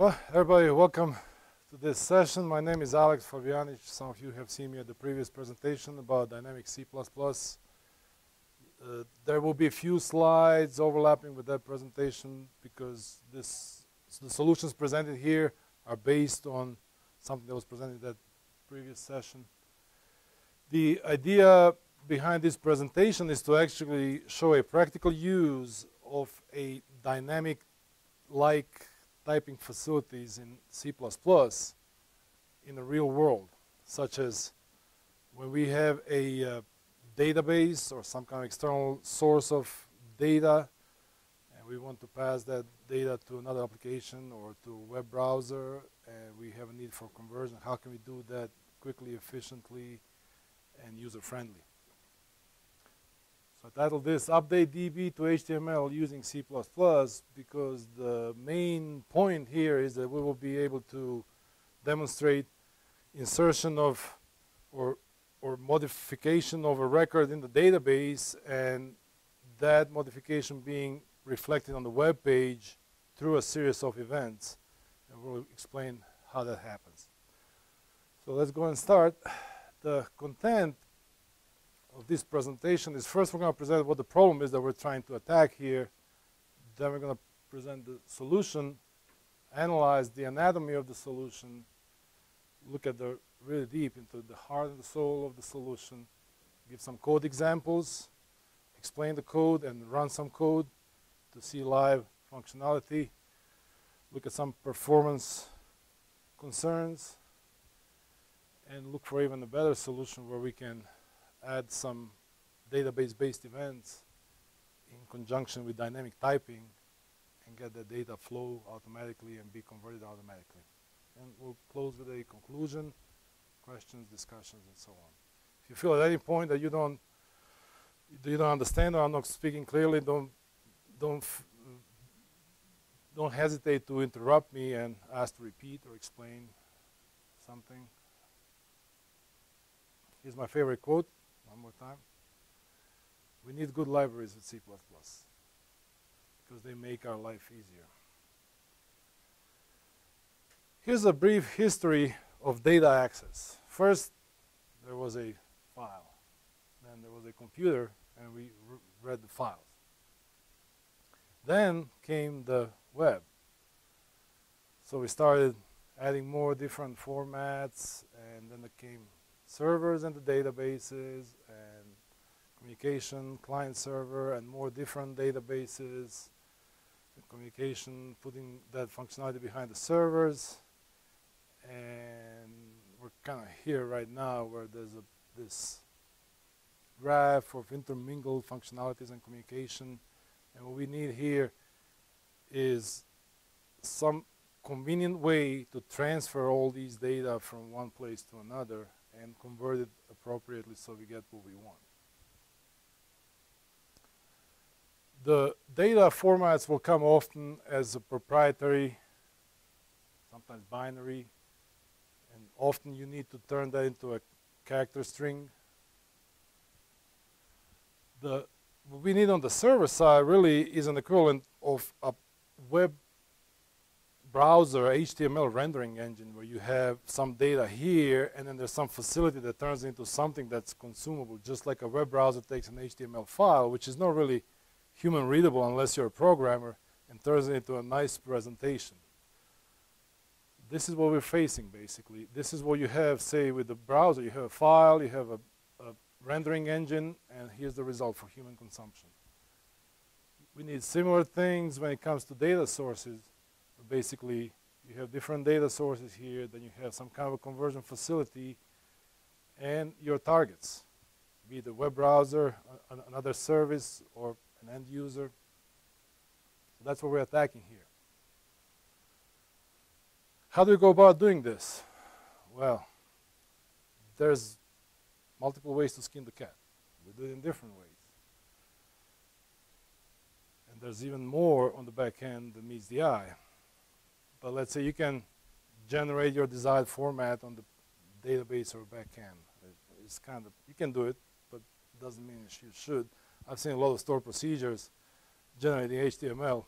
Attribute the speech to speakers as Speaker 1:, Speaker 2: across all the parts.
Speaker 1: Well, everybody, welcome to this session. My name is Alex Fabijanic. Some of you have seen me at the previous presentation about dynamic C++. Uh, there will be a few slides overlapping with that presentation because this, the solutions presented here are based on something that was presented in that previous session. The idea behind this presentation is to actually show a practical use of a dynamic-like typing facilities in C++ in the real world, such as when we have a uh, database or some kind of external source of data and we want to pass that data to another application or to a web browser and we have a need for conversion, how can we do that quickly, efficiently, and user-friendly? So I titled this Update DB to HTML using C++ because the main point here is that we will be able to demonstrate insertion of or or modification of a record in the database and that modification being reflected on the web page through a series of events. And we'll explain how that happens. So let's go and start. The content of this presentation is first we're going to present what the problem is that we're trying to attack here. Then we're going to present the solution, analyze the anatomy of the solution, look at the really deep into the heart and the soul of the solution, give some code examples, explain the code and run some code to see live functionality, look at some performance concerns, and look for even a better solution where we can add some database-based events in conjunction with dynamic typing and get the data flow automatically and be converted automatically. And we'll close with a conclusion, questions, discussions, and so on. If you feel at any point that you don't you don't understand or I'm not speaking clearly, don't don't don't hesitate to interrupt me and ask to repeat or explain something. Here's my favorite quote. One more time. We need good libraries with C++ because they make our life easier. Here's a brief history of data access. First, there was a file. Then there was a computer, and we read the files. Then came the web. So we started adding more different formats, and then there came servers and the databases and communication client server and more different databases communication putting that functionality behind the servers. And we're kind of here right now where there's a this graph of intermingled functionalities and communication. And what we need here is some convenient way to transfer all these data from one place to another and convert it appropriately so we get what we want. The data formats will come often as a proprietary, sometimes binary, and often you need to turn that into a character string. The, what we need on the server side really is an equivalent of a web browser HTML rendering engine where you have some data here and then there's some facility that turns into something that's consumable, just like a web browser takes an HTML file, which is not really human readable unless you're a programmer, and turns it into a nice presentation. This is what we're facing, basically. This is what you have, say, with the browser. You have a file, you have a, a rendering engine, and here's the result for human consumption. We need similar things when it comes to data sources basically you have different data sources here, then you have some kind of a conversion facility, and your targets, be it a web browser, another service, or an end user. So that's what we're attacking here. How do we go about doing this? Well, there's multiple ways to skin the cat. We do it in different ways. And there's even more on the back end than meets the eye. But let's say you can generate your desired format on the database or backend. It's kind of, you can do it, but it doesn't mean you should. I've seen a lot of stored procedures generating HTML.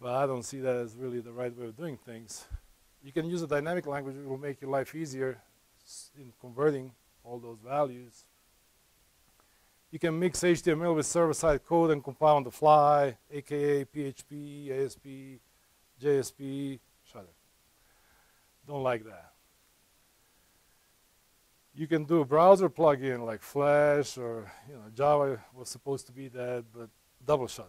Speaker 1: but I don't see that as really the right way of doing things. You can use a dynamic language, it will make your life easier in converting all those values. You can mix HTML with server-side code and compile on the fly, aka PHP, ASP, JSP, Shutter. Don't like that. You can do a browser plugin like Flash or you know Java was supposed to be that, but double shutter.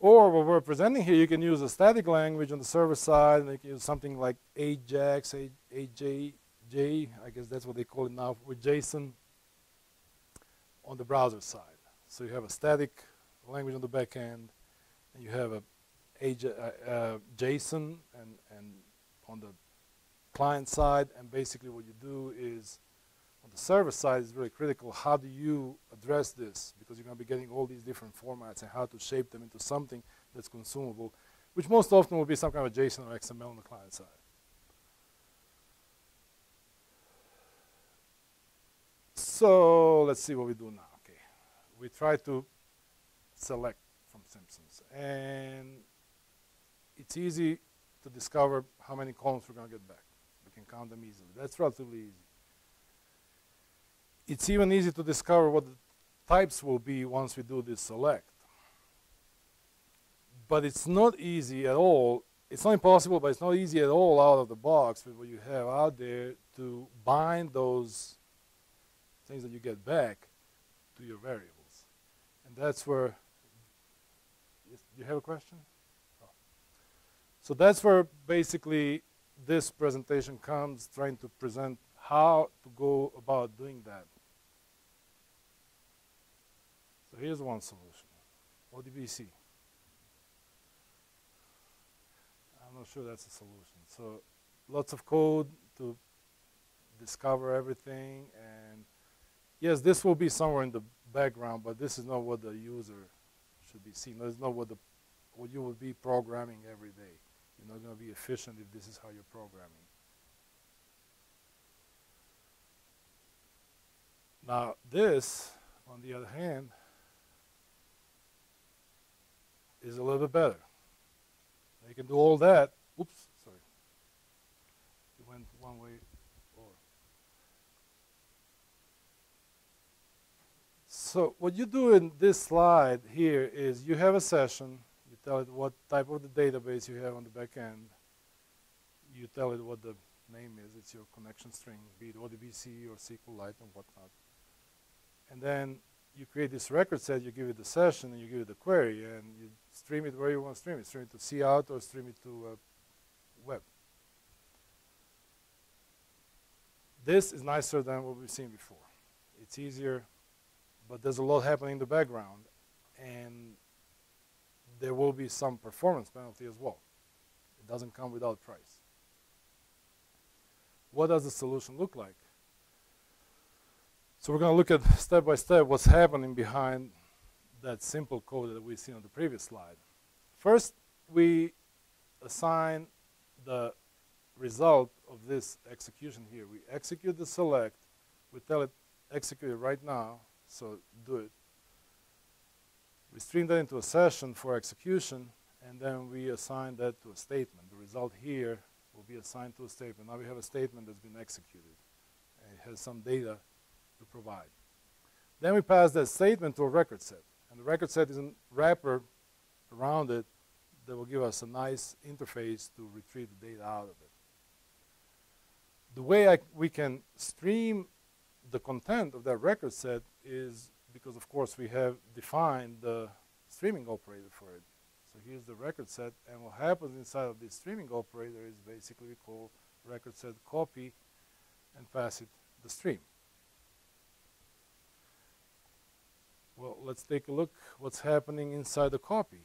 Speaker 1: Or what we're presenting here, you can use a static language on the server side, and you can use something like Ajax, AJAJ, I guess that's what they call it now, with JSON on the browser side. So you have a static language on the back end, you have a AJ, uh, uh, JSON and, and on the client side, and basically what you do is on the server side is really critical. How do you address this? Because you're going to be getting all these different formats and how to shape them into something that's consumable, which most often will be some kind of JSON or XML on the client side. So let's see what we do now. Okay, we try to select from Simpsons, and it's easy to discover how many columns we're going to get back. We can count them easily. That's relatively easy. It's even easy to discover what the types will be once we do this select. But it's not easy at all. It's not impossible, but it's not easy at all out of the box with what you have out there to bind those things that you get back to your variables. And that's where, yes, you have a question? Oh. So that's where basically this presentation comes, trying to present how to go about doing that. So here's one solution, ODBC. I'm not sure that's a solution. So lots of code to discover everything and yes, this will be somewhere in the background, but this is not what the user should be seen. That's not what the what you would be programming every day. You're not going to be efficient if this is how you're programming. Now this, on the other hand, is a little bit better. You can do all that. Oops, sorry. It went one way forward. So what you do in this slide here is you have a session. You tell it what type of the database you have on the back end. You tell it what the name is. It's your connection string, be it ODBC or SQLite and whatnot. And then you create this record set, you give it the session, and you give it the query, and you stream it where you want to stream it. Stream it to cout or stream it to uh, web. This is nicer than what we've seen before. It's easier, but there's a lot happening in the background, and there will be some performance penalty as well. It doesn't come without price. What does the solution look like? So we're going to look at step by step what's happening behind that simple code that we see on the previous slide. First, we assign the result of this execution here. We execute the select. We tell it execute it right now, so do it. We stream that into a session for execution, and then we assign that to a statement. The result here will be assigned to a statement. Now we have a statement that's been executed, and it has some data to provide. Then we pass that statement to a record set. And the record set is a wrapper around it that will give us a nice interface to retrieve the data out of it. The way I, we can stream the content of that record set is because, of course, we have defined the streaming operator for it. So here's the record set, and what happens inside of this streaming operator is basically we call record set copy and pass it the stream. Well, let's take a look what's happening inside the copy.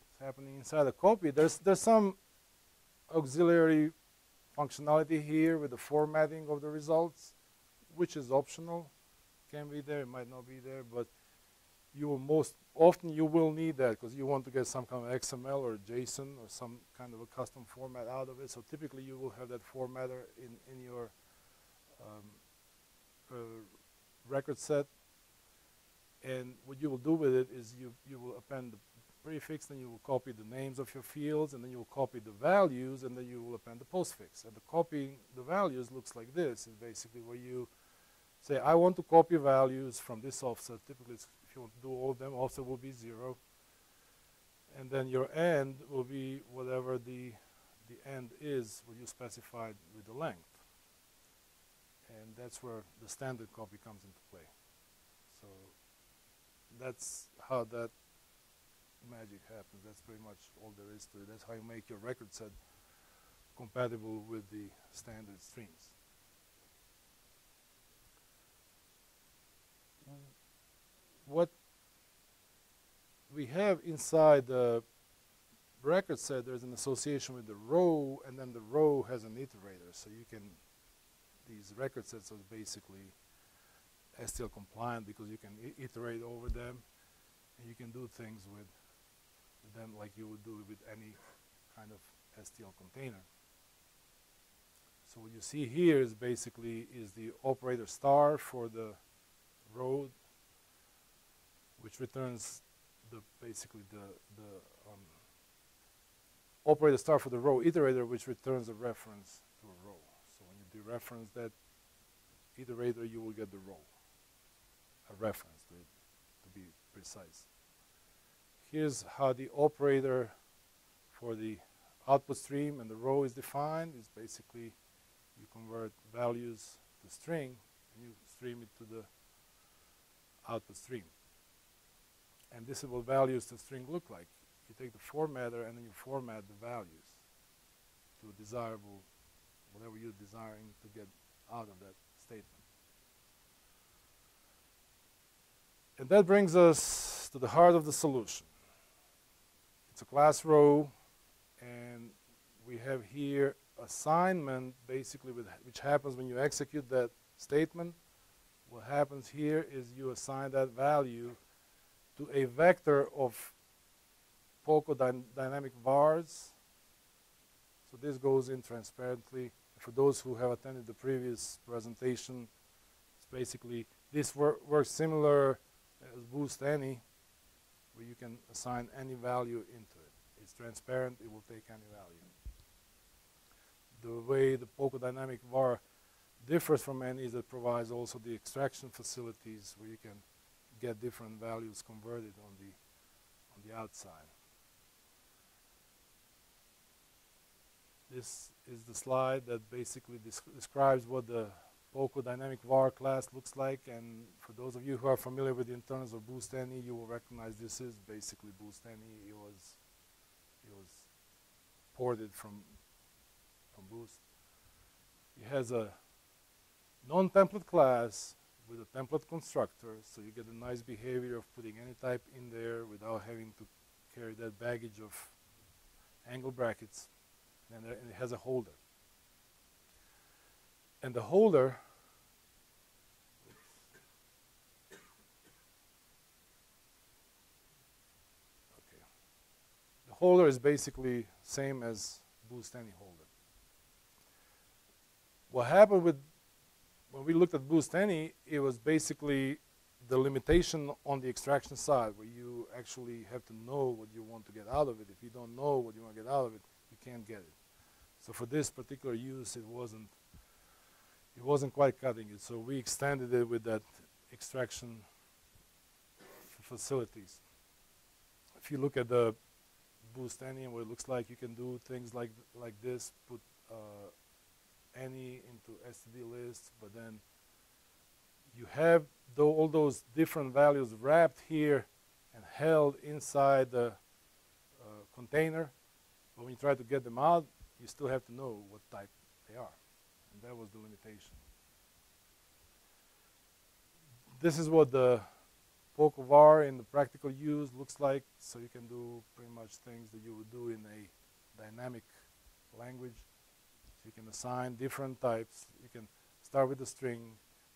Speaker 1: What's happening inside the copy? There's there's some auxiliary functionality here with the formatting of the results, which is optional. Can be there, it might not be there, but you will most often you will need that because you want to get some kind of XML or JSON or some kind of a custom format out of it. So typically you will have that formatter in, in your um, uh, record set and what you will do with it is you, you will append the prefix, then you will copy the names of your fields, and then you will copy the values, and then you will append the postfix. And the copying the values looks like this, is basically where you say, I want to copy values from this offset. Typically, if you want to do all of them, offset will be zero. And then your end will be whatever the, the end is, what you specified with the length. And that's where the standard copy comes into play. So that's how that magic happens. That's pretty much all there is to it. That's how you make your record set compatible with the standard streams. What we have inside the record set, there's an association with the row, and then the row has an iterator. So you can, these record sets are basically STL compliant because you can iterate over them, and you can do things with, with them like you would do with any kind of STL container. So what you see here is basically is the operator star for the row, which returns the basically the the um, operator star for the row iterator, which returns a reference to a row. So when you dereference that iterator, you will get the row, a reference to it, to be precise. Here's how the operator for the output stream and the row is defined. It's basically you convert values to string and you stream it to the output stream. And this is what values the string look like. You take the formatter and then you format the values to desirable, whatever you're desiring to get out of that statement. And that brings us to the heart of the solution. It's a class row, and we have here assignment basically with, which happens when you execute that statement. What happens here is you assign that value to a vector of Poco dy dynamic vars. So this goes in transparently. For those who have attended the previous presentation, it's basically this wor works similar as boost any, where you can assign any value into it. It's transparent, it will take any value. The way the Poco dynamic var differs from any is it provides also the extraction facilities where you can get different values converted on the on the outside. This is the slide that basically describes what the Poco dynamic var class looks like and for those of you who are familiar with the internals of Boost Any, you will recognize this is basically Boost Any. It was it was ported from from Boost. It has a non-template class with a template constructor, so you get a nice behavior of putting any type in there without having to carry that baggage of angle brackets. And, and it has a holder. And the holder okay. The holder is basically same as boost any holder. What happened with when we looked at Boost Any, it was basically the limitation on the extraction side, where you actually have to know what you want to get out of it. If you don't know what you want to get out of it, you can't get it. So for this particular use, it wasn't it wasn't quite cutting it. So we extended it with that extraction facilities. If you look at the Boost Any and what it looks like, you can do things like like this. Put uh, any into std list, but then you have though all those different values wrapped here and held inside the uh, container. But when you try to get them out, you still have to know what type they are. And that was the limitation. This is what the Poco var in the practical use looks like. So you can do pretty much things that you would do in a dynamic language. You can assign different types. You can start with a string.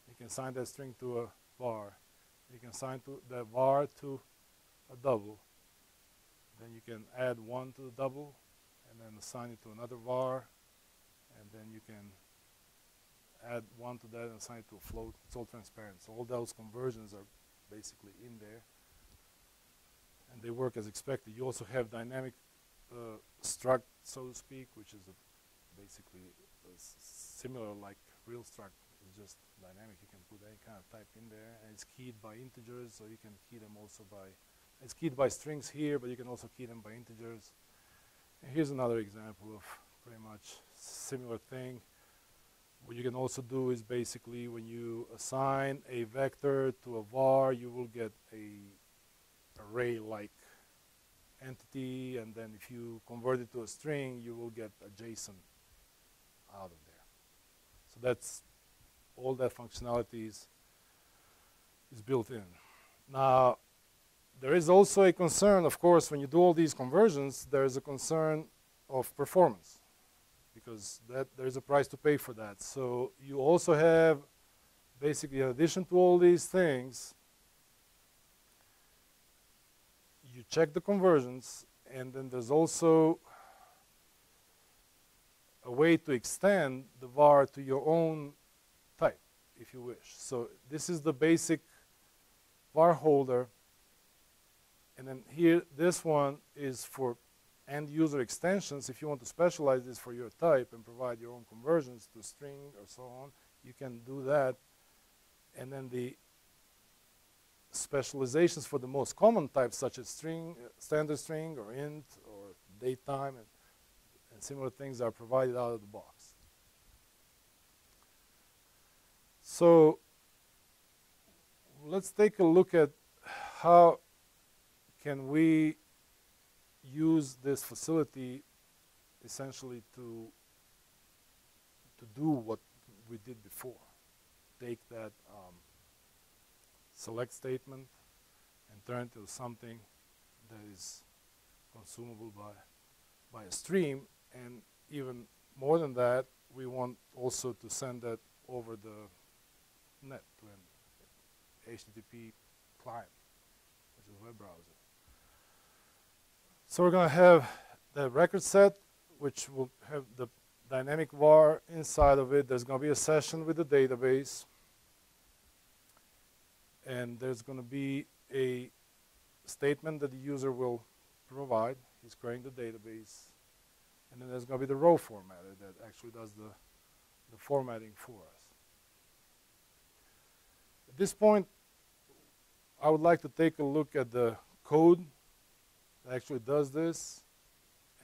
Speaker 1: You can assign that string to a var. You can assign to the var to a double. Then you can add one to the double and then assign it to another var. And then you can add one to that and assign it to a float. It's all transparent. So all those conversions are basically in there. and they work as expected. You also have dynamic uh, struct, so to speak, which is a basically uh, s- similar like real struct. It's just dynamic. You can put any kind of type in there, and it's keyed by integers, so you can key them also by. It's keyed by strings here, but you can also key them by integers. And here's another example of pretty much similar thing. What you can also do is basically when you assign a vector to a var, you will get a array-like entity, and then if you convert it to a string, you will get a JSON out of there. So that's all that functionality is, is built in. Now, there is also a concern, of course, when you do all these conversions, there is a concern of performance because that there's a price to pay for that. So you also have basically in addition to all these things, you check the conversions and then there's also a way to extend the var to your own type if you wish. So this is the basic var holder and then here this one is for end user extensions, if you want to specialize this for your type and provide your own conversions to string or so on, you can do that. And then the specializations for the most common types, such as string, uh, standard string, or int, or datetime, and, and similar things are provided out of the box. So let's take a look at how can we use this facility essentially to to do what we did before. Take that um, select statement and turn it into something that is consumable by by a stream, and even more than that, we want also to send that over the net to an HTTP client, which is a web browser. So we're going to have the record set, which will have the dynamic var inside of it. There's going to be a session with the database. And there's going to be a statement that the user will provide. He's querying the database. And then there's going to be the row formatter that actually does the, the formatting for us. At this point, I would like to take a look at the code that actually does this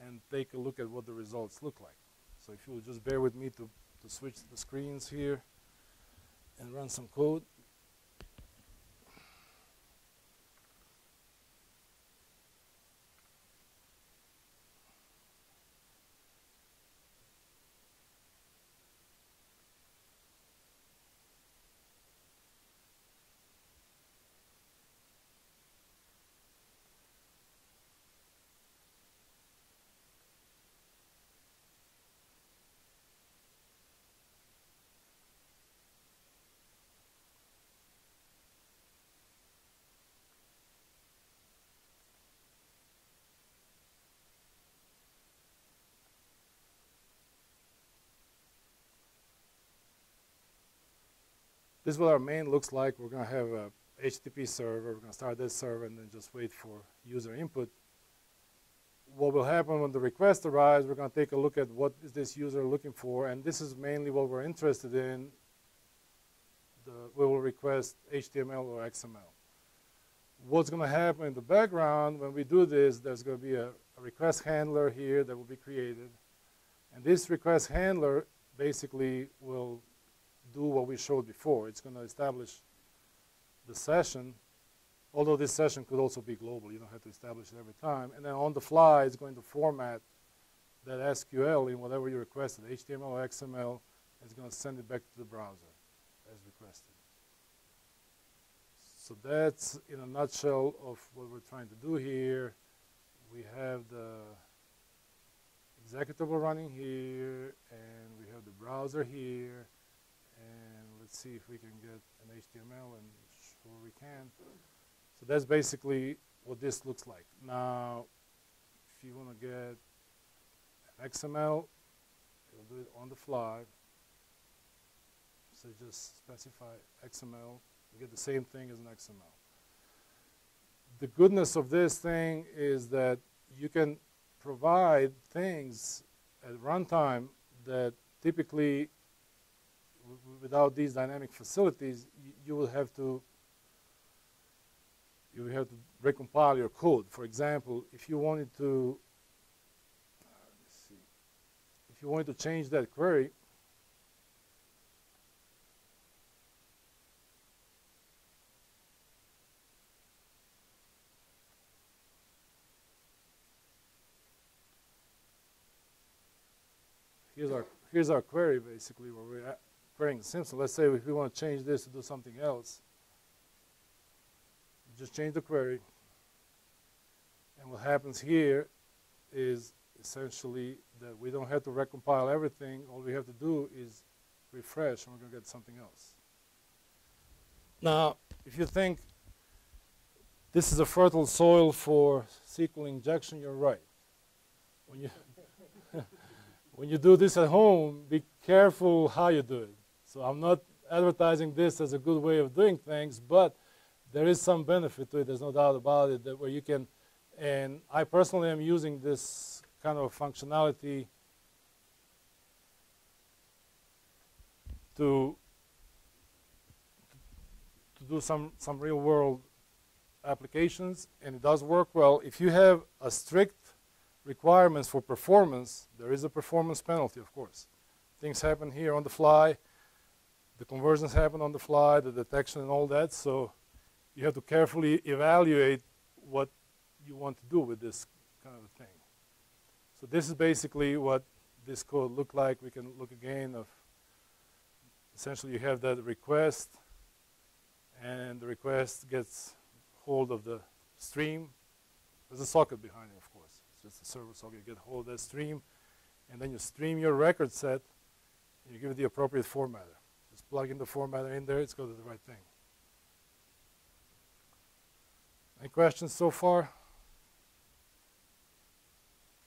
Speaker 1: and take a look at what the results look like. So if you will just bear with me to, to switch the screens here and run some code. This is what our main looks like. We're going to have a HTTP server. We're going to start this server and then just wait for user input. What will happen when the request arrives, we're going to take a look at what is this user looking for. And this is mainly what we're interested in. The, we will request HTML or XML. What's going to happen in the background when we do this, there's going to be a, a request handler here that will be created. And this request handler basically will do what we showed before. It's going to establish the session, although this session could also be global. You don't have to establish it every time. And then on the fly, it's going to format that SQL in whatever you requested, HTML or XML, it's going to send it back to the browser as requested. So that's in a nutshell of what we're trying to do here. We have the executable running here, and we have the browser here, let's see if we can get an HTML, and sure we can. So that's basically what this looks like. Now, if you want to get an XML, it'll do it on the fly. So just specify XML, you get the same thing as an XML. the goodness of this thing is that you can provide things at runtime that typically, without these dynamic facilities, you will have to you will have to recompile your code. For example, if you wanted to uh, see, if you wanted to change that query, here's our here's our query basically where we're querying Simpson. Let's say if we want to change this to do something else, just change the query. And what happens here is essentially that we don't have to recompile everything. All we have to do is refresh and we're going to get something else. Now, if you think this is a fertile soil for SQL injection, you're right. When you when you do this at home, be careful how you do it. So I'm not advertising this as a good way of doing things, but there is some benefit to it. There's no doubt about it that where you can, and I personally am using this kind of functionality to to do some some real world applications, and it does work well. If you have a strict requirements for performance, there is a performance penalty, of course. Things happen here on the fly. The conversions happen on the fly, the detection and all that. So you have to carefully evaluate what you want to do with this kind of thing. So this is basically what this code looked like. We can look again of essentially you have that request and the request gets hold of the stream. There's a socket behind it, of course. It's just a server socket. You get hold of that stream, and then you stream your record set, and you give it the appropriate formatter. Plug in the formatter in there, it's going to do the right thing. Any questions so far?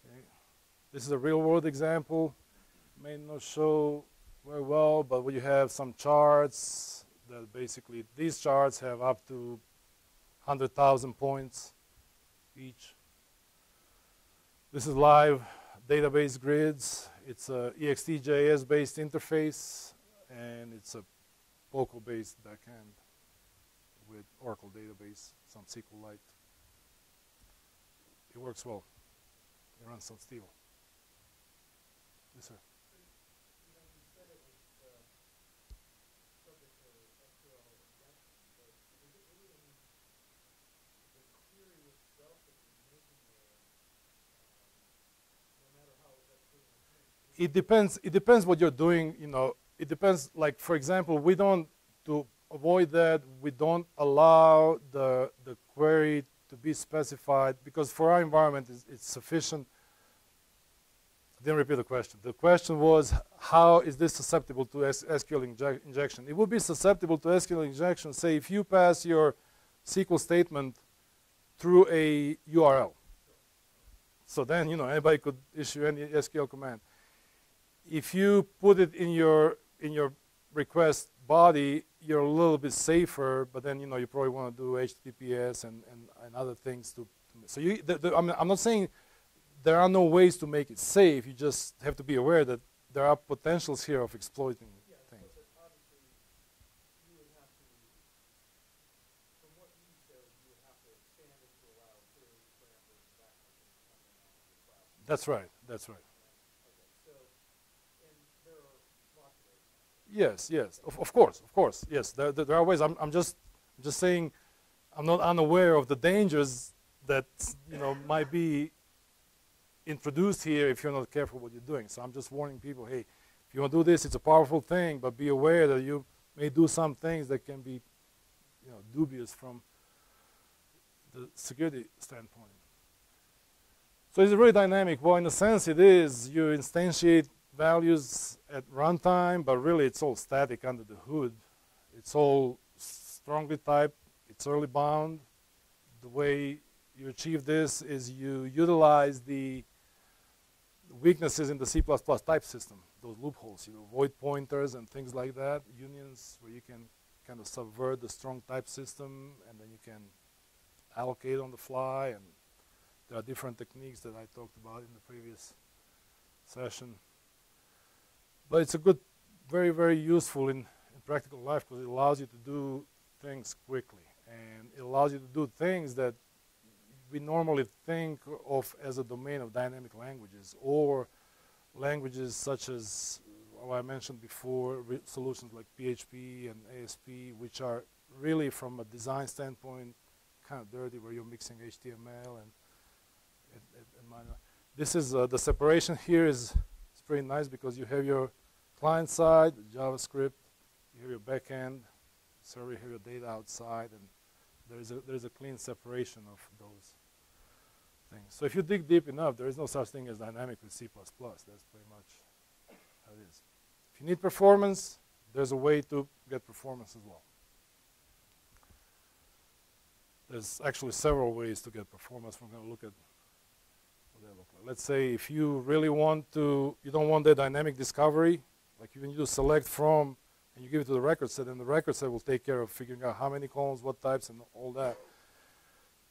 Speaker 1: Okay. This is a real-world example. May not show very well, but you have some charts that basically, these charts have up to 100,000 points each. This is live database grids. It's a EXTJS based interface and it's a Poco-based backend with Oracle database, some SQLite. It works well. It runs on Steel. Yes, sir. it depends. It depends what you're doing. You know, it depends. Like for example, we don't to avoid that. We don't allow the the query to be specified because for our environment it's, it's sufficient. I didn't repeat the question. The question was how is this susceptible to SQL inje injection? It would be susceptible to SQL injection. Say if you pass your SQL statement through a URL. So then, you know, anybody could issue any SQL command if you put it in your in your request body, you're a little bit safer, but then you know you probably want to do HTTPS and, and, and other things to. So you, the, the, I mean, I'm not saying there are no ways to make it safe. You just have to be aware that there are potentials here of exploiting yeah, things. That's right. That's right. Yes, yes, of, of course, of course, yes. There, there, are ways. I'm, I'm just, just saying, I'm not unaware of the dangers that you know might be introduced here if you're not careful what you're doing. So I'm just warning people, hey, if you want to do this, it's a powerful thing, but be aware that you may do some things that can be, you know, dubious from the security standpoint. So it's really dynamic. Well, in a sense, it is. You instantiate values at runtime, but really it's all static under the hood. It's all strongly typed, it's early bound. The way you achieve this is you utilize the weaknesses in the C++ type system, those loopholes, you know, void pointers and things like that, unions where you can kind of subvert the strong type system and then you can allocate on the fly, and there are different techniques that I talked about in the previous session. But it's a good, very, very useful in, in practical life because it allows you to do things quickly. And it allows you to do things that we normally think of as a domain of dynamic languages or languages such as what I mentioned before, solutions like PHP and ASP, which are really from a design standpoint kind of dirty where you're mixing HTML and, and, and This is uh, the separation here is, is pretty nice because you have your client side, JavaScript, you have your backend, server, you have your data outside, and there is a, there is a clean separation of those things. So if you dig deep enough, there is no such thing as dynamic with C++. That's pretty much how it is. If you need performance, there's a way to get performance as well. There's actually several ways to get performance. We're going to look at what they look like. Let's say if you really want to, you don't want the dynamic discovery, like when you do select from and you give it to the record set, and the record set will take care of figuring out how many columns, what types, and all that.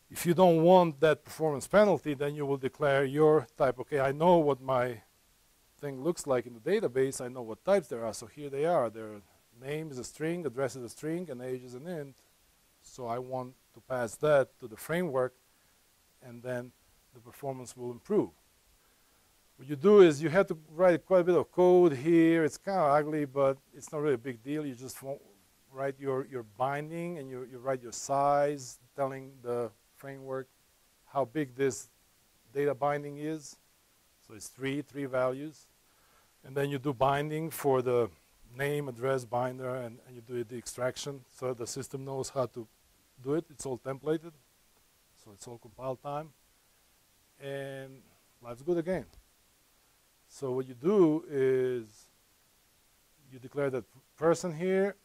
Speaker 1: If you don't want that performance penalty, then you will declare your type. Okay, I know what my thing looks like in the database. I know what types there are. So here they are. Their name is a string, address is a string, and age is an int. So I want to pass that to the framework, and then the performance will improve. What you do is you have to write quite a bit of code here. It's kind of ugly, but it's not really a big deal. You just write your, your binding, and you, you write your size, telling the framework how big this data binding is. So it's three, three values. And then you do binding for the name, address, binder, and, and you do the extraction so the system knows how to do it. It's all templated. So it's all compile time. And life's good again. So what you do is you declare that person here,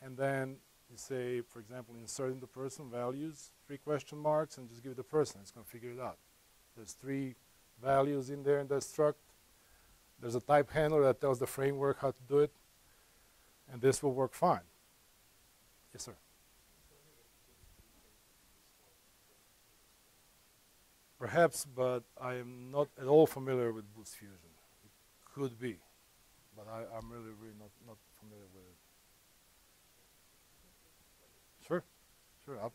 Speaker 1: and then you say, for example, inserting the person values, three question marks, and just give it the person. It's going to figure it out. There's three values in there in the struct. There's a type handler that tells the framework how to do it, and this will work fine. Yes, sir. Perhaps, but I am not at all familiar with Boost Fusion. Could be, but I, am really, really not, not familiar with it. Sure, sure. I'll,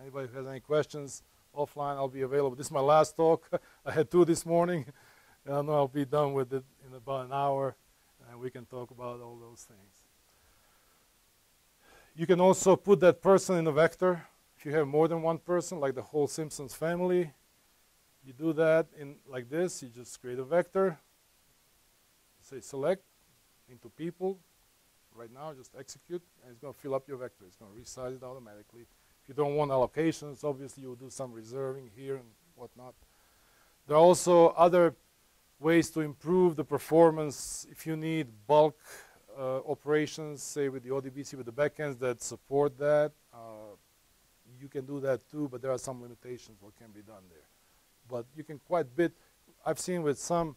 Speaker 1: anybody who has any questions offline, I'll be available. This is my last talk. I had two this morning, and I know I'll be done with it in about an hour, and we can talk about all those things. You can also put that person in a vector. If you have more than one person, like the whole Simpsons family, you do that in like this. You just create a vector. Say select into people, right now, just execute, and it's going to fill up your vector. It's going to resize it automatically. If you don't want allocations, obviously you do some reserving here and whatnot. There are also other ways to improve the performance if you need bulk uh, operations, say with the ODBC, with the backends that support that. Uh, you can do that too, but there are some limitations what can be done there. But you can quite bit, I've seen with some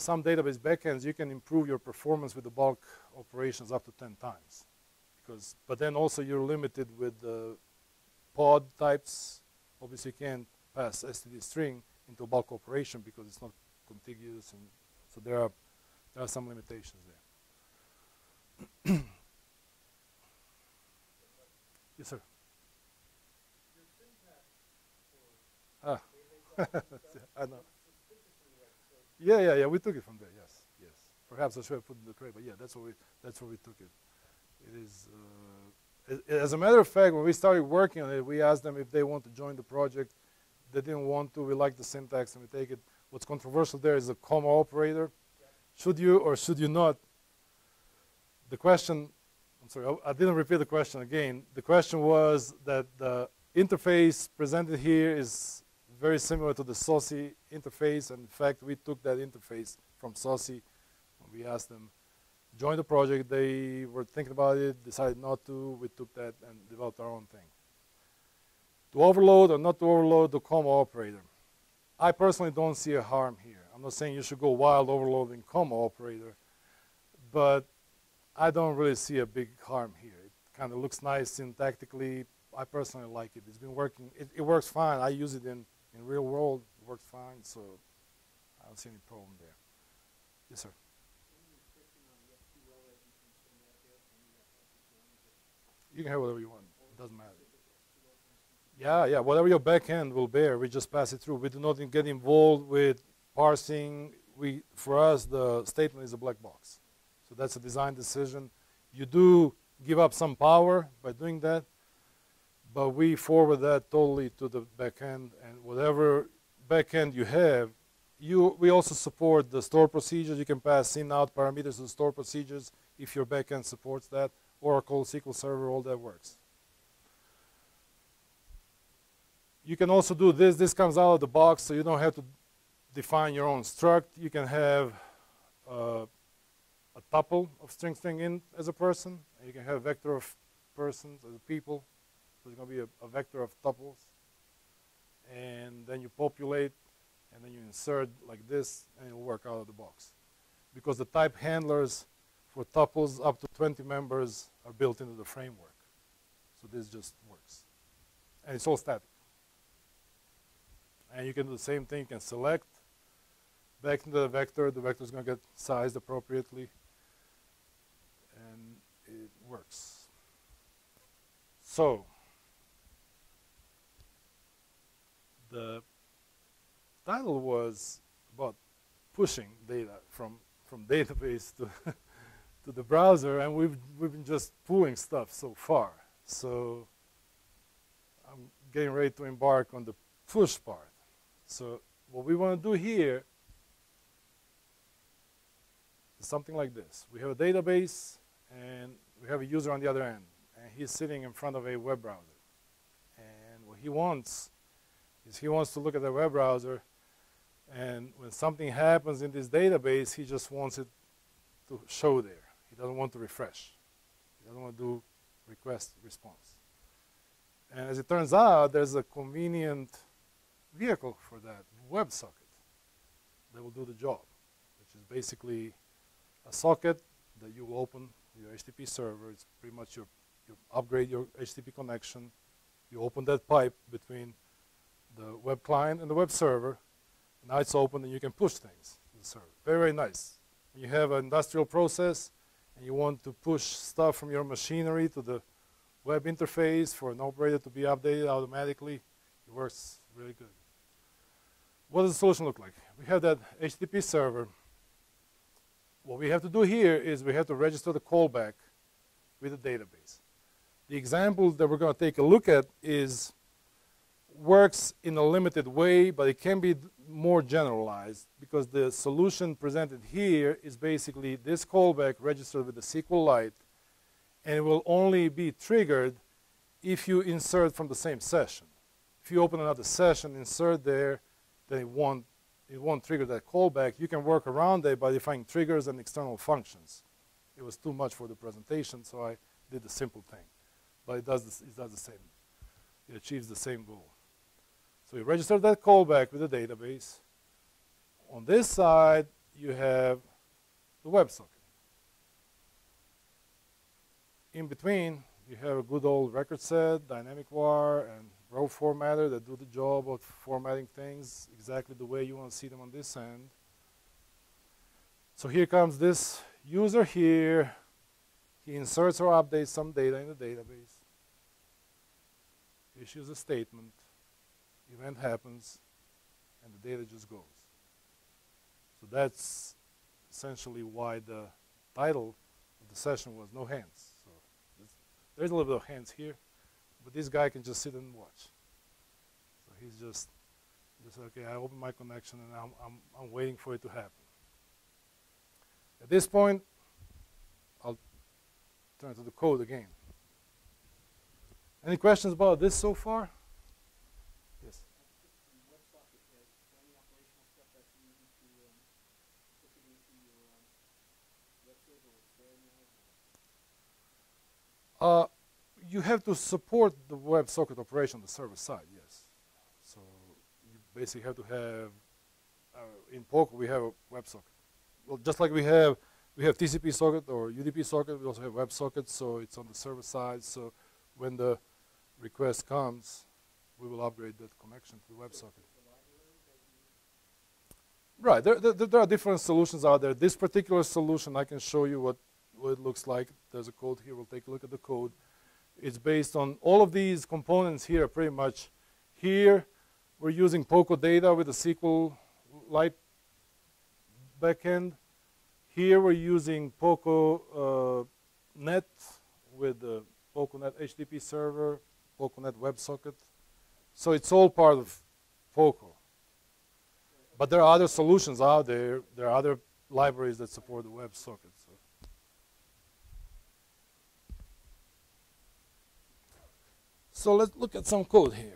Speaker 1: some database backends, you can improve your performance with the bulk operations up to 10 times. Because, but then also you're limited with the pod types. Obviously, you can't pass std string into a bulk operation because it's not contiguous, and so there are there are some limitations there. yes, sir. Ah, I know. Yeah, yeah, yeah. We took it from there. Yes, yes. Perhaps I should have put in the tray, but yeah, that's where we that's where we took it. It is. Uh, it, as a matter of fact, when we started working on it, we asked them if they want to join the project. They didn't want to. We like the syntax, and we take it. What's controversial there is the comma operator. Should you or should you not? The question. I'm sorry. I, I didn't repeat the question again. The question was that the interface presented here is very similar to the SOCI interface. And in fact, we took that interface from SOCI. We asked them, join the project. They were thinking about it, decided not to. We took that and developed our own thing. To overload or not to overload the comma operator. I personally don't see a harm here. I'm not saying you should go wild overloading comma operator, but I don't really see a big harm here. It kind of looks nice syntactically. I personally like it. It's been working. It, it works fine. I use it in in real world. It works fine. So I don't see any problem there. Yes, sir. You can have whatever you want. It doesn't matter. Yeah, yeah. Whatever your backend will bear, we just pass it through. We do not get involved with parsing. We, for us, the statement is a black box. So that's a design decision. You do give up some power by doing that, but we forward that totally to the backend, and whatever backend you have, you, we also support the store procedures. You can pass in out parameters to store procedures if your backend supports that. Oracle, SQL Server, all that works. You can also do this. This comes out of the box, so you don't have to define your own struct. You can have uh, a tuple of string string in as a person, you can have a vector of persons as people. It's going to be a, a vector of tuples. And then you populate, and then you insert like this, and it'll work out of the box. Because the type handlers for tuples up to 20 members are built into the framework. So this just works. And it's all static. And you can do the same thing. You can select back into the vector. The vector is going to get sized appropriately. And it works. So the title was about pushing data from, from database to to the browser, and we've, we've been just pulling stuff so far. So I'm getting ready to embark on the push part. So what we want to do here is something like this. We have a database, and we have a user on the other end, and he's sitting in front of a web browser. And what he wants is he wants to look at the web browser, and when something happens in this database, he just wants it to show there. He doesn't want to refresh. He doesn't want to do request response. And as it turns out, there's a convenient vehicle for that, WebSocket, that will do the job, which is basically a socket that you open your HTTP server. It's pretty much your, you upgrade your HTTP connection. You open that pipe between the web client and the web server. Now it's open and you can push things to the server. Very, very nice. When you have an industrial process, and you want to push stuff from your machinery to the web interface for an operator to be updated automatically, it works really good. What does the solution look like? We have that HTTP server. What we have to do here is we have to register the callback with the database. The example that we're going to take a look at is works in a limited way, but it can be more generalized because the solution presented here is basically this callback registered with the SQLite, and it will only be triggered if you insert from the same session. If you open another session, insert there, then it won't, it won't trigger that callback. You can work around it by defining triggers and external functions. It was too much for the presentation, so I did the simple thing. But it does, it does the same. It achieves the same goal. So you register that callback with the database. On this side, you have the WebSocket. In between, you have a good old record set, dynamic var, and row formatter that do the job of formatting things exactly the way you want to see them on this end. So here comes this user here. He inserts or updates some data in the database, issues a statement, event happens, and the data just goes. So that's essentially why the title of the session was no hands. So there's a little bit of hands here, but this guy can just sit and watch. So he's just, just okay, I open my connection and I'm, I'm, I'm waiting for it to happen. At this point, I'll turn to the code again. Any questions about this so far? Uh, you have to support the WebSocket operation on the server side, yes. So you basically have to have, uh, in Poco we have a WebSocket. Well, just like we have, we have TCP socket or UDP socket, we also have WebSocket, so it's on the server side. So when the request comes, we will upgrade that connection to the WebSocket. Right, there, there, there are different solutions out there. This particular solution, I can show you what, what it looks like. There's a code here, we'll take a look at the code. It's based on all of these components here pretty much. Here, we're using Poco data with a SQLite backend. Here we're using Poco uh, Net with the PocoNet HTTP server, POCO PocoNet WebSocket. So it's all part of Poco. But there are other solutions out there. There are other libraries that support the WebSocket. So. let's look at some code here.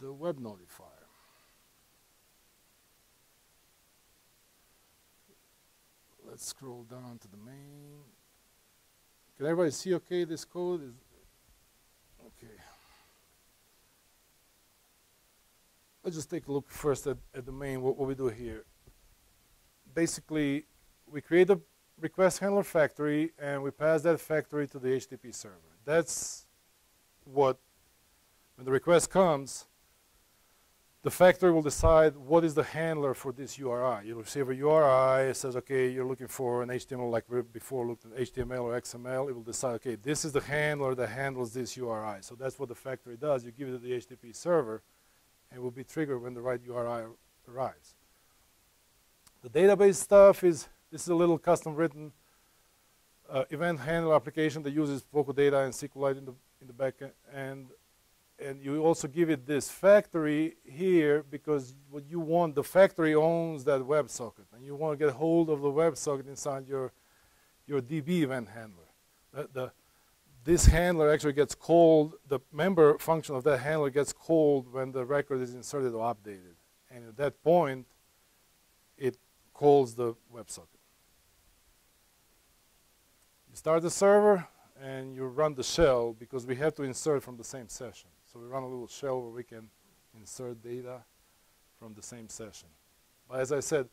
Speaker 1: the web notifier. Let's scroll down to the main. Can everybody see okay this code? Is okay. Let's just take a look first at, at the main, what, what we do here. Basically, we create a request handler factory and we pass that factory to the HTTP server. That's what, when the request comes, the factory will decide what is the handler for this URI. You receive a URI, it says, okay, you're looking for an HTML like we before looked at HTML or XML. It will decide, okay, this is the handler that handles this URI. So that's what the factory does. You give it to the HTTP server, and it will be triggered when the right URI arrives. The database stuff is, this is a little custom written uh, event handler application that uses Poco data and SQLite in the, in the back end and you also give it this factory here because what you want, the factory owns that WebSocket, and you want to get hold of the WebSocket inside your, your DB event handler. The, the, this handler actually gets called, the member function of that handler gets called when the record is inserted or updated. And at that point, it calls the WebSocket. You start the server, and you run the shell because we have to insert from the same session. So we run a little shell where we can insert data from the same session. But as I said,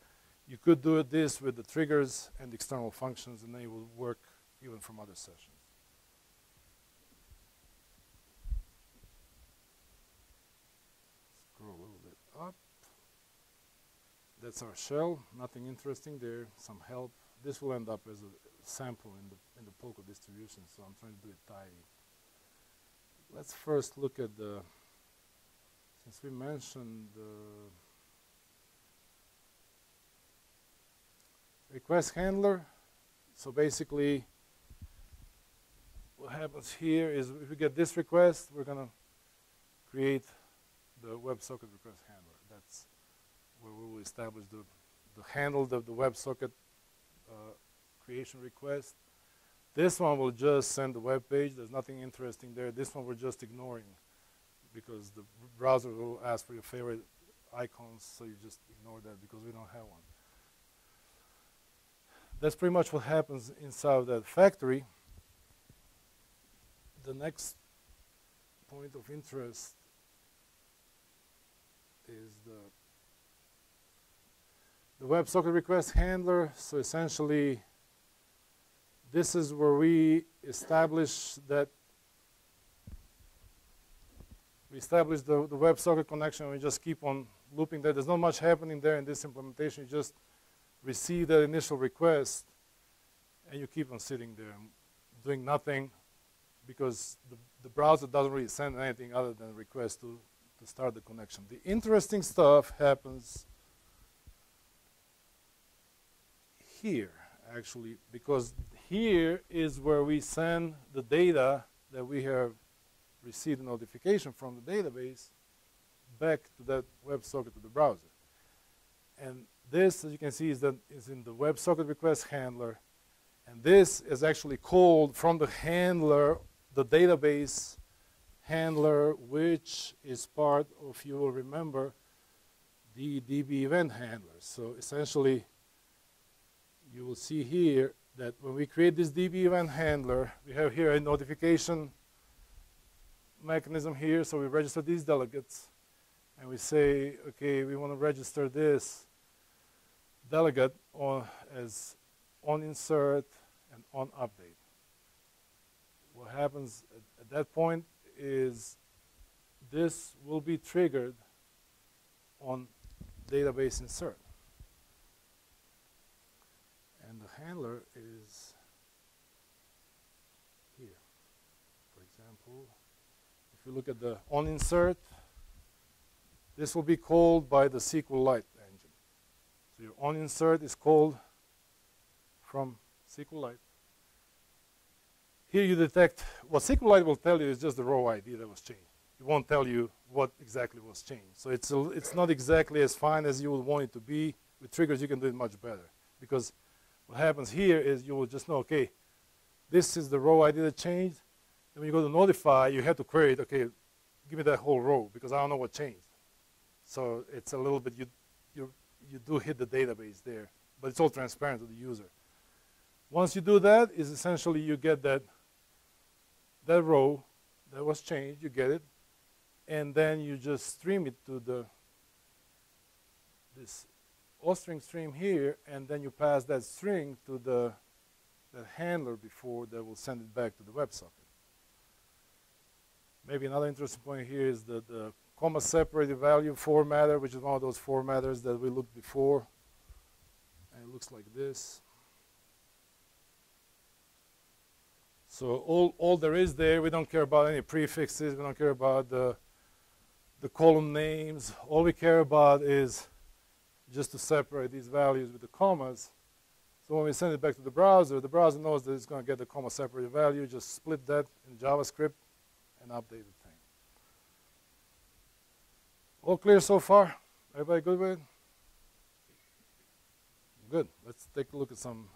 Speaker 1: you could do this with the triggers and external functions, and they will work even from other sessions. Scroll a little bit up. That's our shell. Nothing interesting there. Some help. This will end up as a sample in the in the Poco distribution, so I'm trying to do it tidy let's first look at the, since we mentioned the request handler, so basically what happens here is if we get this request, we're going to create the WebSocket request handler. We will establish the, the handle of the WebSocket uh, creation request. This one will just send the web page. There's nothing interesting there. This one we're just ignoring because the browser will ask for your favorite icons, so you just ignore that because we don't have one. That's pretty much what happens inside of that factory. The next point of interest is the the WebSocket request handler. So essentially, this is where we establish that we establish the, the WebSocket connection and we just keep on looping that. There's not much happening there in this implementation. You just receive that initial request and you keep on sitting there doing nothing because the, the browser doesn't really send anything other than a request to, to start the connection. The interesting stuff happens here actually because here is where we send the data that we have received a notification from the database back to that WebSocket to the browser. And this, as you can see, is, that is in the WebSocket request handler. And this is actually called from the handler, the database handler, which is part of, you will remember, the DB event handler. So essentially, you will see here that when we create this DB event handler, we have here a notification mechanism here, so we register these delegates. and we say, okay, we want to register this delegate on, as on insert and on update. What happens at, at that point is this will be triggered on database insert. And the handler is here. For example, if you look at the on insert, this will be called by the SQLite engine. So your on insert is called from SQLite. Here you detect, what SQLite will tell you is just the row ID that was changed. It won't tell you what exactly was changed. So it's, a, it's not exactly as fine as you would want it to be. With triggers, you can do it much better. Because what happens here is you will just know, okay, this is the row ID that changed. And when you go to notify, you have to query it, okay, give me that whole row because I don't know what changed. So it's a little bit, you, you, you do hit the database there, but it's all transparent to the user. Once you do that, is essentially you get that, that row that was changed, you get it, and then you just stream it to the this ostring stream here, and then you pass that string to the that handler before that will send it back to the WebSocket. Maybe another interesting point here is the, the comma separated value formatter, which is one of those formatters that we looked before. And it looks like this. So all, all there is there, we don't care about any prefixes, we don't care about the the column names. All we care about is just to separate these values with the commas. So when we send it back to the browser, the browser knows that it's going to get the comma separated value, just split that in JavaScript and update the thing. All clear so far? Everybody good with it? Good. Let's take a look at some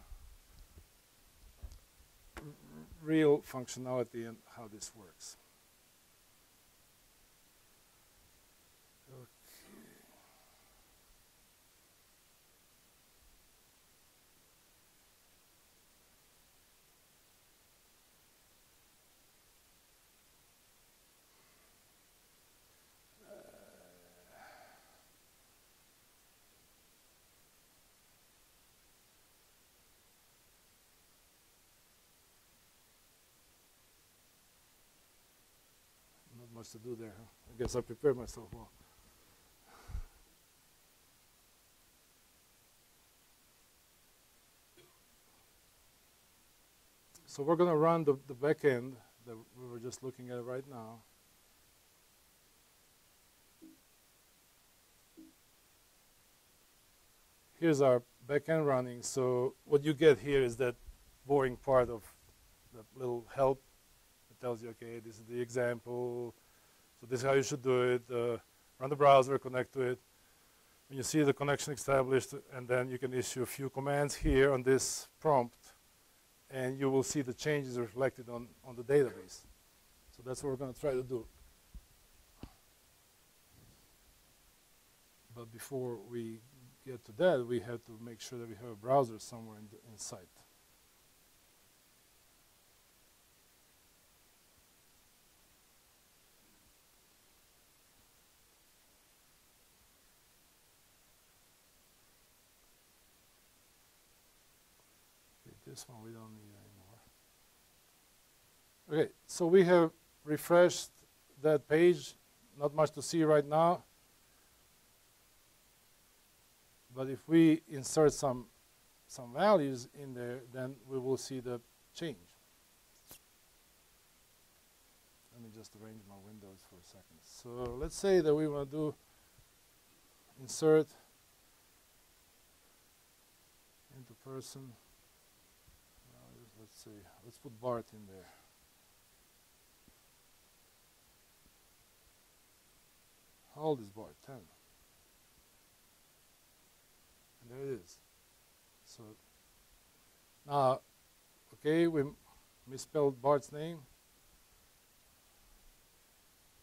Speaker 1: real functionality and how this works. Much to do there. I guess I prepared myself well. So we're going to run the, the back end that we were just looking at right now. Here's our back end running. So what you get here is that boring part of the little help. that tells you, okay, this is the example. So this is how you should do it. Uh, run the browser, connect to it. When you see the connection established, and then you can issue a few commands here on this prompt, and you will see the changes reflected on, on the database. So that's what we're going to try to do. But before we get to that, we have to make sure that we have a browser somewhere in, the, in sight. One we don't need anymore. Okay, so we have refreshed that page. Not much to see right now. But if we insert some some values in there, then we will see the change. Let me just arrange my windows for a second. So let's say that we want to do insert into person let's see, let's put Bart in there. How old is Bart? 10. And there it is. So now, okay, we misspelled Bart's name.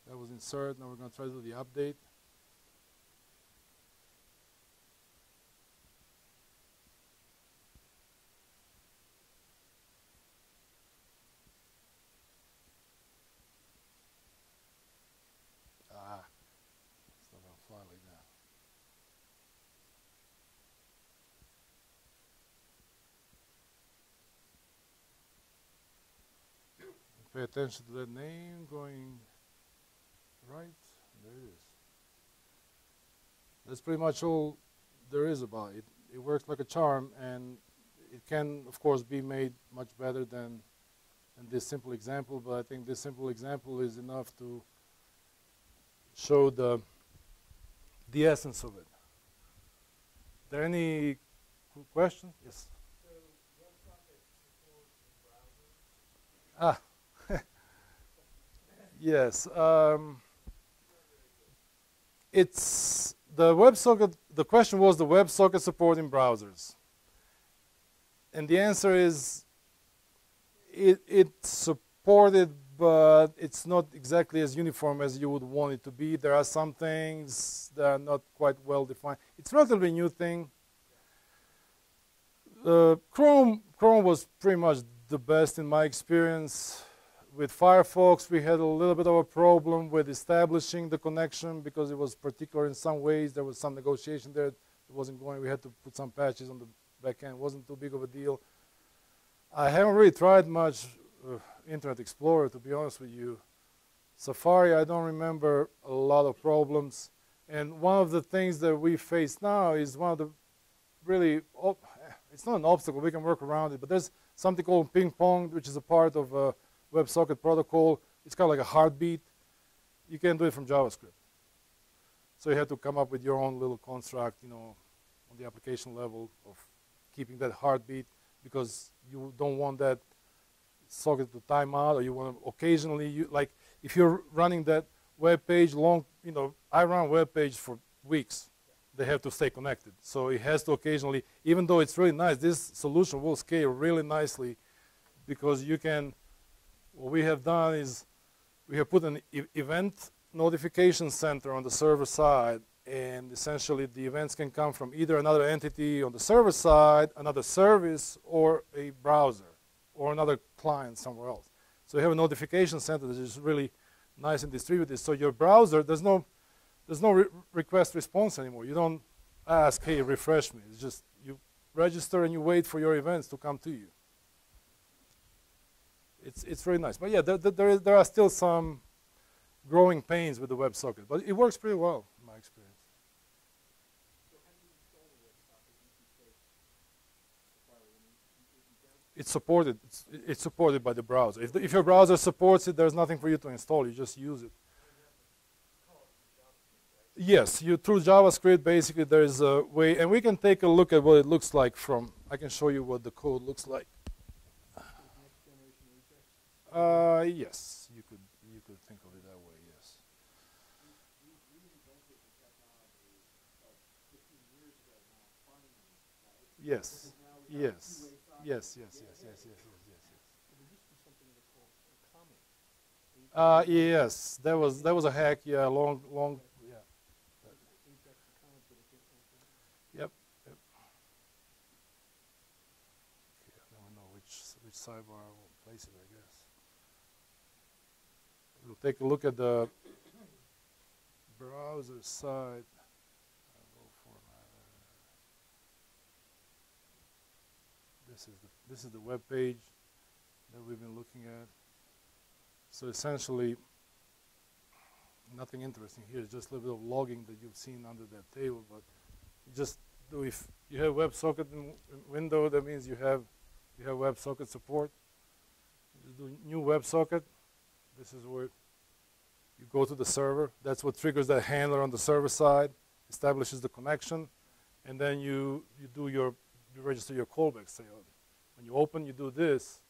Speaker 1: That was insert. Now we're going to try to do the update. Pay attention to that name going right. There it is. That's pretty much all there is about it. It works like a charm, and it can, of course, be made much better than, than this simple example. But I think this simple example is enough to show the the essence of it. There any qu- questions? Yes. Ah, yes. Um, it's the WebSocket. The question was the WebSocket support in browsers, and the answer is it it's supported, but it's not exactly as uniform as you would want it to be. There are some things that are not quite well defined. It's a relatively new thing. Uh, Chrome Chrome was pretty much the best in my experience. With Firefox, we had a little bit of a problem with establishing the connection because it was particular in some ways. There was some negotiation there. It wasn't going. We had to put some patches on the back end. It wasn't too big of a deal. I haven't really tried much uh, Internet Explorer, to be honest with you. Safari, I don't remember a lot of problems. And one of the things that we face now is one of the really, it's not an obstacle, we can work around it, but there's something called ping pong, which is a part of uh, WebSocket protocol. It's kind of like a heartbeat. You can't do it from JavaScript. So you have to come up with your own little construct, you know, on the application level of keeping that heartbeat because you don't want that socket to time out or you want to occasionally, you, like if you're running that web page long, you know, I run web page for weeks. They have to stay connected. So it has to occasionally, even though it's really nice, this solution will scale really nicely because you can, what we have done is we have put an e- event notification center on the server side and essentially the events can come from either another entity on the server side, another service, or a browser, or another client somewhere else. So you have a notification center that is really nice and distributed. So your browser, there's no, there's no re- request response anymore. You don't ask, hey, refresh me. It's just you register and you wait for your events to come to you. It's, it's very nice. But yeah, there, there, is, there are still some growing pains with the WebSocket, but it works pretty well in my experience. It's supported. It's, it's supported by the browser. If, the, if your browser supports it, there's nothing for you to install. You just use it. Yes, you through JavaScript. Basically, there is a way, and we can take a look at what it looks like from. I can show you what the code looks like. Uh, yes, you could you could think of it that way. Yes. Yes. Yes. Yes. Yes. Yes. Yes. Yes. Yes. Yes. Uh, yes, that was that was a hack. Yeah, long, long. Yeah. Yep. Yep. Okay, I don't know which which sidebar will place it. I guess. We'll take a look at the browser side. This is the this is the web page that we've been looking at. So essentially, nothing interesting here. Just a little bit of logging that you've seen under that table. But just if you have WebSocket in window, that means you have you have WebSocket support. You do new WebSocket. This is where you go to the server. That's what triggers that handler on the server side, establishes the connection, and then you you do your you register your callback. Say uh, when you open, you do this.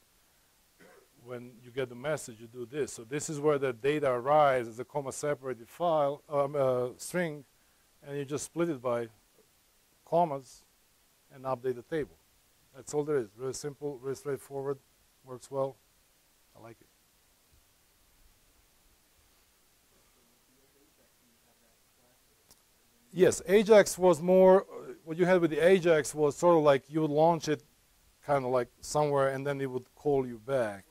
Speaker 1: When you get the message, you do this. So this is where the data arrives as a comma separated file um, uh, string, and you just split it by commas and update the table. That's all there is. Very simple, very straightforward, works well. I like it. Yes, Ajax was more, uh, what you had with the Ajax was sort of like you would launch it kind of like somewhere and then it would call you back.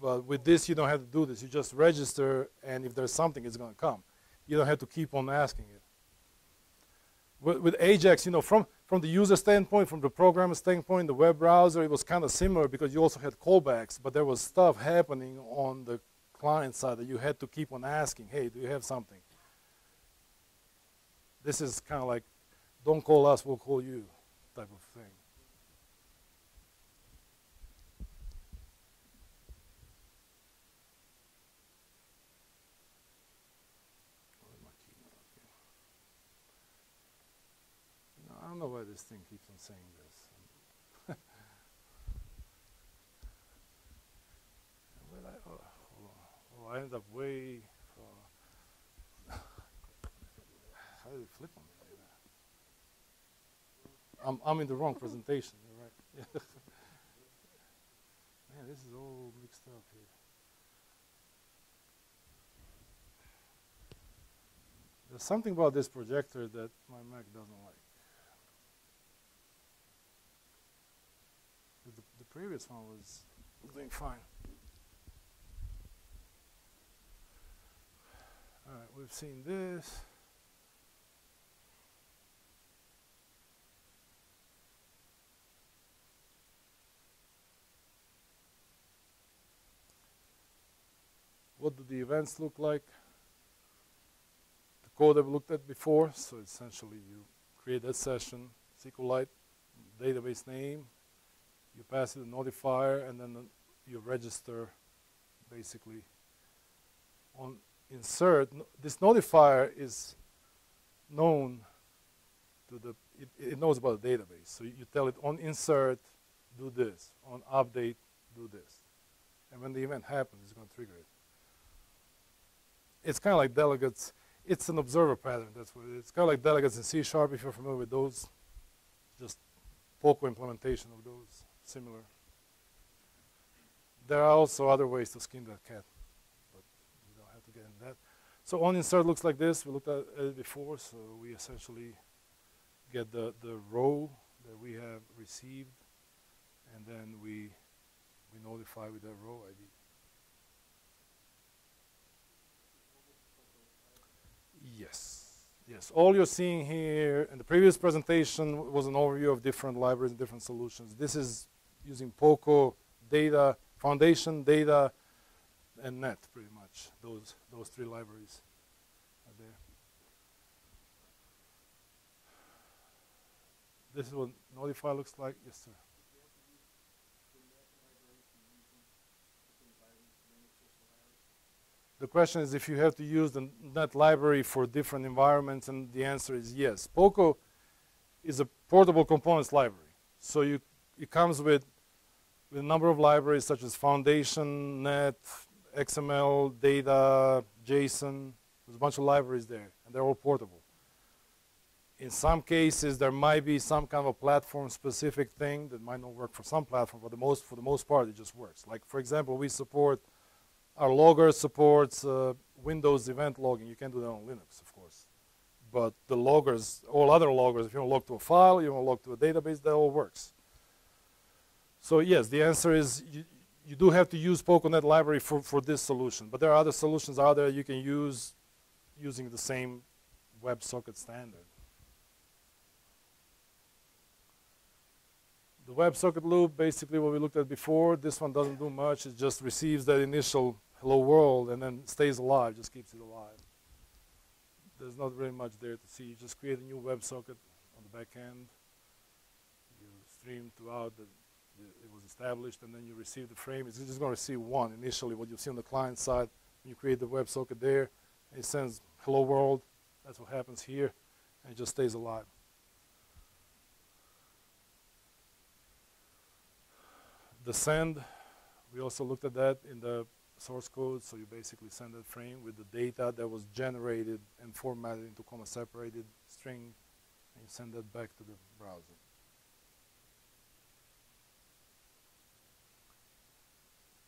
Speaker 1: But with this, you don't have to do this. You just register, and if there's something, it's going to come. You don't have to keep on asking it. With, with Ajax, you know, from, from from the user standpoint, from the programmer standpoint, the web browser, it was kind of similar because you also had callbacks, but there was stuff happening on the client side that you had to keep on asking, hey, do you have something? This is kind of like, don't call us, we'll call you type of thing. I don't know why this thing keeps on saying this. I, oh, oh, I ended up way far. Flip? I'm, I'm in the wrong presentation, right. Man, this is all mixed up here. There's something about this projector that my Mac doesn't like. The, the previous one was doing fine. All right, we've seen this. What do the events look like? The code I've looked at before, so essentially you create that session, SQLite, database name, you pass it a notifier, and then you register basically on insert. This notifier is known to the, it, it knows about the database. So you tell it on insert, do this, on update, do this. And when the event happens, it's going to trigger it. It's kind of like delegates. It's an observer pattern. That's what. It's kind of like delegates in C Sharp, if you're familiar with those. Just POCO implementation of those similar. There are also other ways to skin that cat, but we don't have to get in that. So on insert looks like this. We looked at it before, so we essentially get the, the row that we have received, and then we, we notify with that row ID. Yes. Yes, all you're seeing here in the previous presentation was an overview of different libraries and different solutions. This is using POCO data, foundation data, and net pretty much. Those those three libraries are there. This is what Notify looks like. Yes, sir. The question is if you have to use the net library for different environments, and the answer is yes. POCO is a portable components library. So you, it comes with with a number of libraries such as Foundation, Net, XML, Data, JSON. There's a bunch of libraries there, and they're all portable. In some cases, there might be some kind of a platform-specific thing that might not work for some platform, but the most, for the most part, it just works. Like, for example, we support, our logger supports uh, Windows event logging. You can't do that on Linux, of course. But the loggers, all other loggers, if you want to log to a file, you want to log to a database, that all works. So yes, the answer is you, you do have to use PocoNet library for, for this solution, but there are other solutions out there you can use using the same WebSocket standard. The WebSocket loop, basically what we looked at before, this one doesn't do much. It just receives that initial hello world and then stays alive, just keeps it alive. There's not really much there to see. You just create a new WebSocket on the back end. You stream throughout the it was established, and then you receive the frame. It's just going to receive one initially, what you see on the client side. You create the WebSocket there, it sends hello world. That's what happens here, and it just stays alive. The send, we also looked at that in the source code. So you basically send that frame with the data that was generated and formatted into comma separated string, and you send that back to the browser.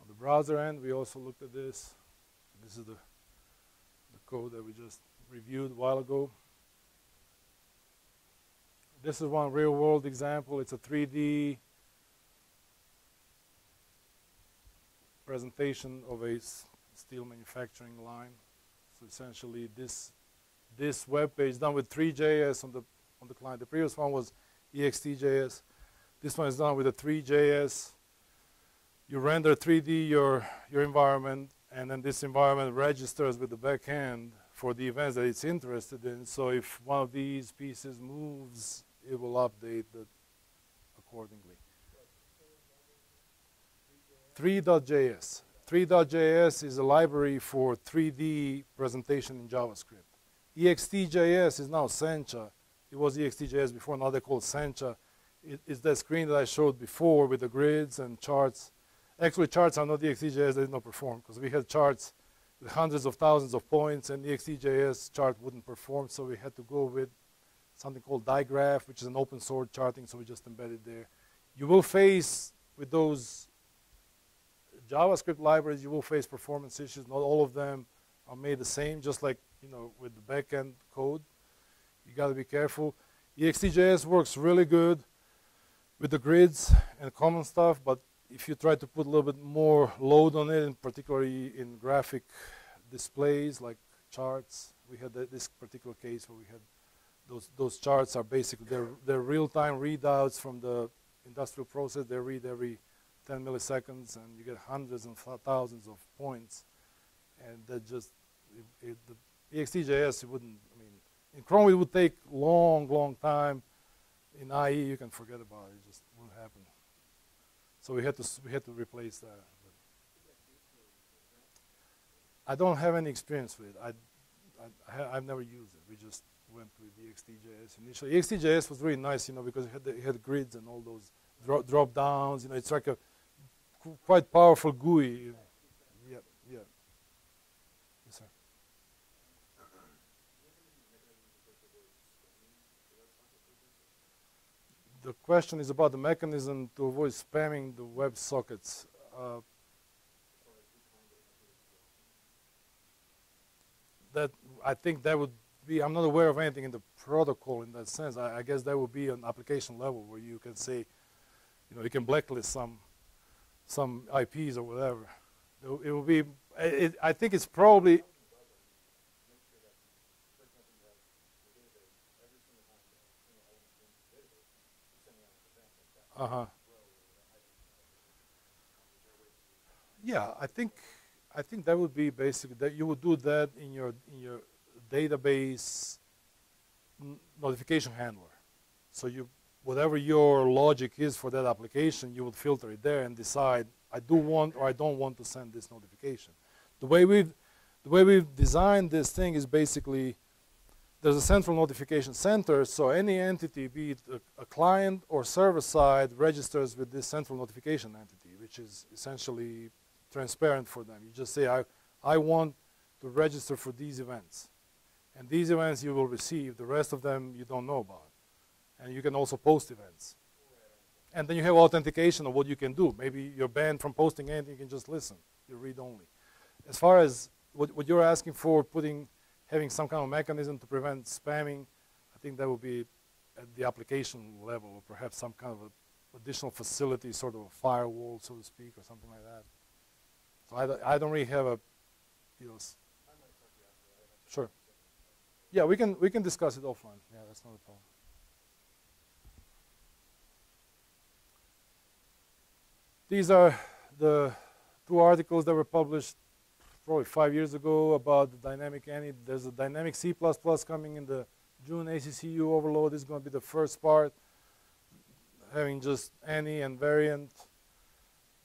Speaker 1: On the browser end, we also looked at this. This is the, the code that we just reviewed a while ago. This is one real world example. It's a 3D presentation of a steel manufacturing line. So essentially this this web page done with 3JS on the on the client. The previous one was EXTJS. This one is done with a 3JS. You render 3D your, your environment, and then this environment registers with the backend for the events that it's interested in. So if one of these pieces moves, it will update accordingly. 3.js. 3.js is a library for 3D presentation in JavaScript. EXTJS is now Sencha. It was EXTJS before, now they call Sencha. It, it's that screen that I showed before with the grids and charts. Actually, charts are not EXTJS, they did not perform because we had charts with hundreds of thousands of points and EXTJS chart wouldn't perform, so we had to go with something called dygraph, which is an open source charting, so we just embedded there. You will face with those JavaScript libraries, you will face performance issues. Not all of them are made the same, just like you know with the backend code. You got to be careful. EXTJS works really good with the grids and common stuff, but if you try to put a little bit more load on it, and particularly in graphic displays like charts, we had this particular case where we had those those charts are basically they're, they're real-time readouts from the industrial process. They read every 10 milliseconds, and you get hundreds and thousands of points, and that just it, it, the EXTJS it wouldn't. I mean, in Chrome it would take long, long time. In IE you can forget about it; it just won't happen. So we had to we had to replace that. I don't have any experience with it. I, I, have never used it. We just went with EXTJS initially. EXTJS was really nice, you know, because it had, the, it had grids and all those drop, drop downs. You know, it's like a quite powerful GUI. Yeah, yeah. Yes, sir. The question is about the mechanism to avoid spamming the web sockets. Uh, that I think that would be. I'm not aware of anything in the protocol in that sense. I, I guess that would be an application level where you can say, you know, you can blacklist some some IPs or whatever. It will be, it, I think it's probably, uh-huh. Yeah, I think, I think that would be basically that you would do that in your, in your database notification handler. So you whatever your logic is for that application, you would filter it there and decide, I do want or I don't want to send this notification. The way we've, the way we've designed this thing is basically, there's a central notification center, so any entity, be it a, a client or server side, registers with this central notification entity, which is essentially transparent for them. You just say, I, I want to register for these events. And these events you will receive, the rest of them you don't know about and you can also post events. And then you have authentication of what you can do. Maybe you're banned from posting anything, you can just listen. You read only. As far as what, what you're asking for, putting, having some kind of mechanism to prevent spamming, I think that would be at the application level, or perhaps some kind of additional facility, sort of a firewall, so to speak, or something like that. So I, don't, I don't really have a, you know, sure. Yeah, we can we can discuss it offline. Yeah, that's not a problem. These are the two articles that were published probably five years ago about the dynamic any. There's a dynamic C++ coming in the June ACCU overload. This is going to be the first part, having just any and variant.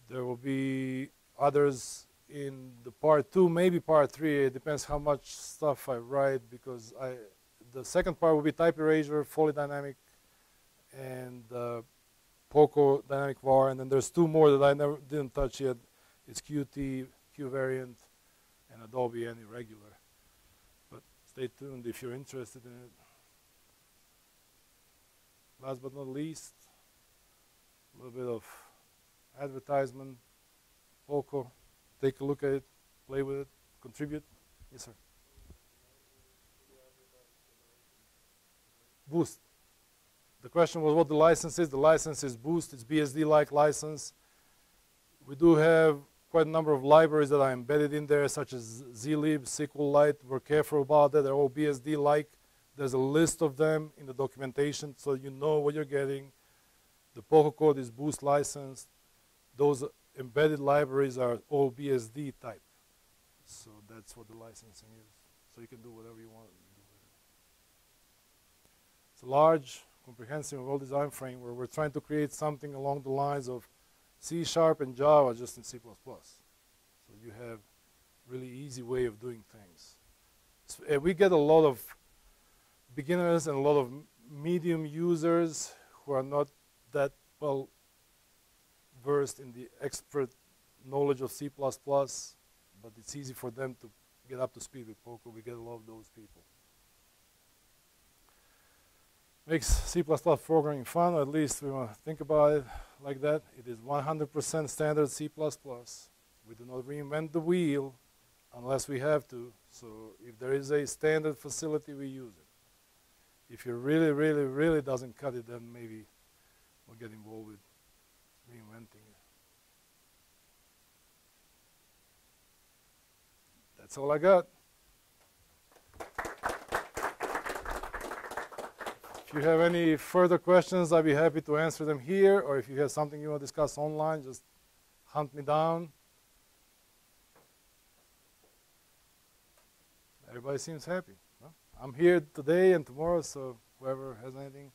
Speaker 1: There will be others in the part two, maybe part three. It depends how much stuff I write because I, the second part will be type erasure, fully dynamic, and uh, Poco dynamic var, and then there's two more that I never didn't touch yet. It's Qt, QVariant, and Adobe any_regular. But stay tuned if you're interested in it. Last but not least, a little bit of advertisement. Poco, take a look at it, play with it, contribute. Yes, sir. Boost. The question was what the license is. The license is Boost. It's BSD-like license. We do have quite a number of libraries that are embedded in there, such as zlib, SQLite. We're careful about that. They're all BSD-like There's a list of them in the documentation so you know what you're getting. The POCO code is boost licensed. Those embedded libraries are all BSD type. So that's what the licensing is. So you can do whatever you want. It's a large, comprehensive, well designed frame where we're trying to create something along the lines of C sharp and Java just in C++. So you have really easy way of doing things. So, uh, we get a lot of beginners and a lot of medium users who are not that well versed in the expert knowledge of C++, but it's easy for them to get up to speed with Poco. We get a lot of those people. Makes C++ programming fun, at least we want to think about it like that. It is 100% standard C++. We do not reinvent the wheel unless we have to. So if there is a standard facility, we use it. If it really, really, really doesn't cut it, then maybe we'll get involved with reinventing it. That's all I got. If you have any further questions, I'd be happy to answer them here, or if you have something you want to discuss online, just hunt me down. Everybody seems happy. Well, I'm here today and tomorrow, so whoever has anything.